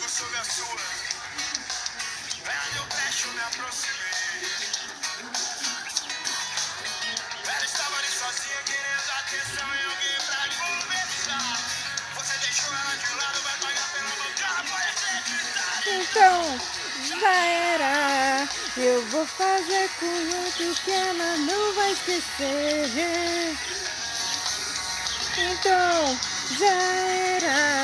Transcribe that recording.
sob a sua. Ela deu brecha, eu me aproximei. Ela estava ali sozinha, querendo atenção e alguém pra conversar. Você deixou ela de lado, vai pagar pelo meu carro, pode acreditar. Então, já era. Eu vou fazer com outro que ela não vai esquecer. Então, já era.